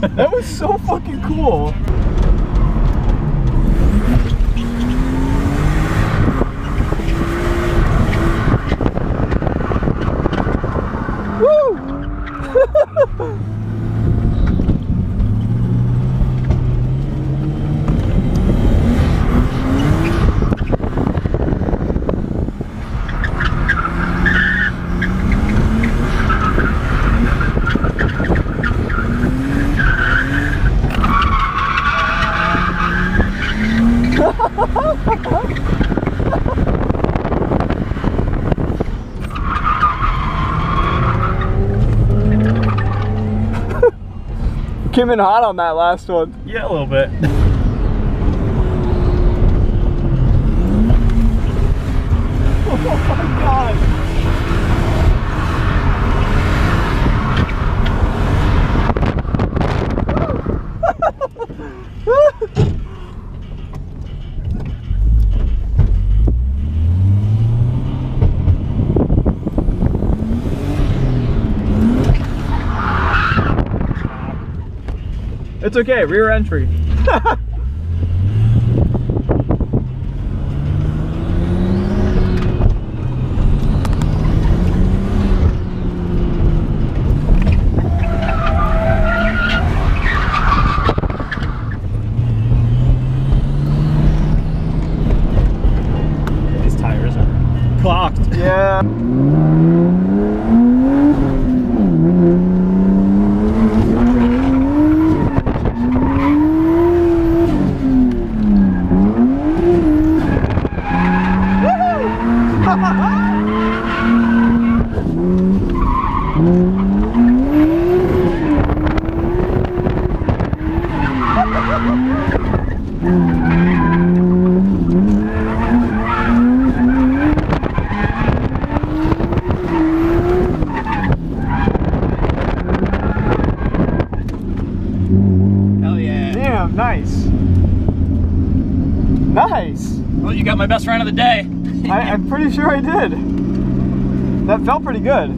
that was so fucking cool. Came in hot on that last one. Yeah, a little bit. It's okay, rear entry. These tires are clocked. Yeah. Hell yeah. Damn, nice. Nice. Well, you got my best friend of the day. I, I'm pretty sure I did. That felt pretty good.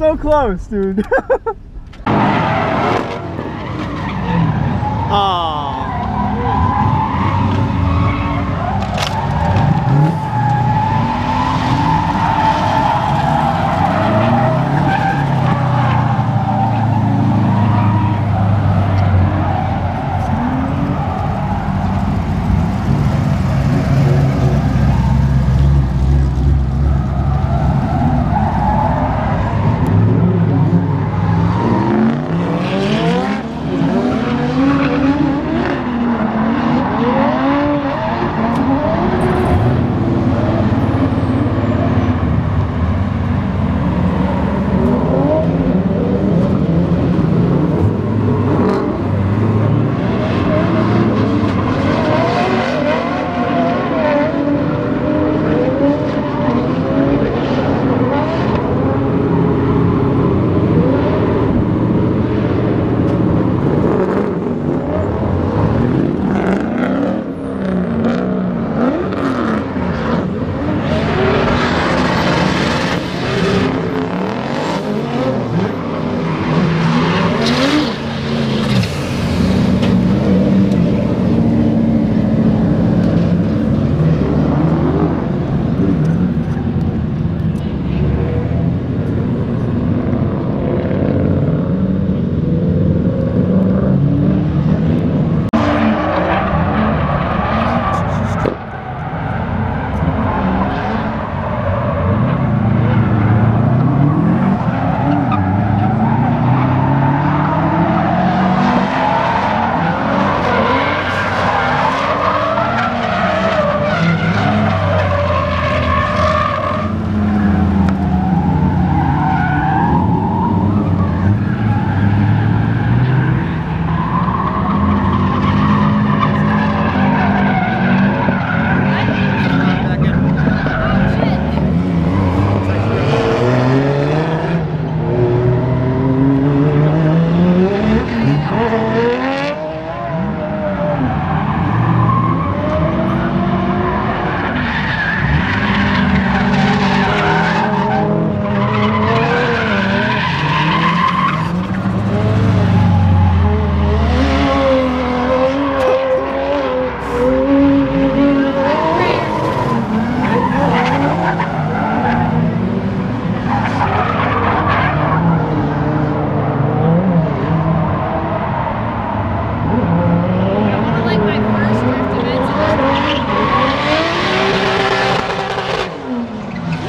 So close. Dude.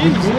Easy.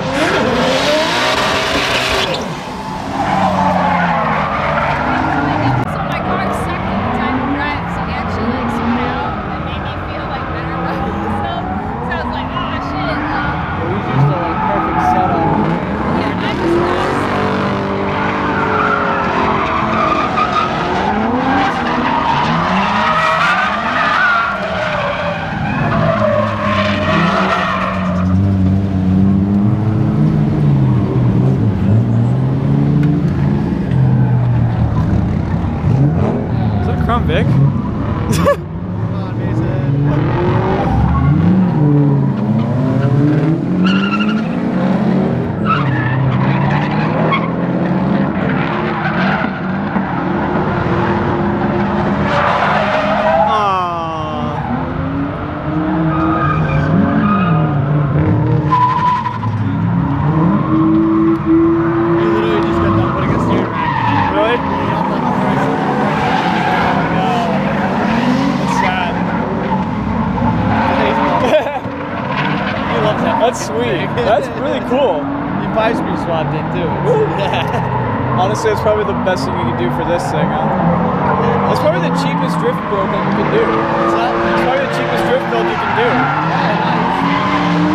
That's really cool. He buys me swapped in too. Yeah. Honestly, it's probably the best thing you can do for this thing. Huh? It's probably the cheapest drift build that you can do. What's that? It's probably the cheapest drift build you can do. Yeah, nice.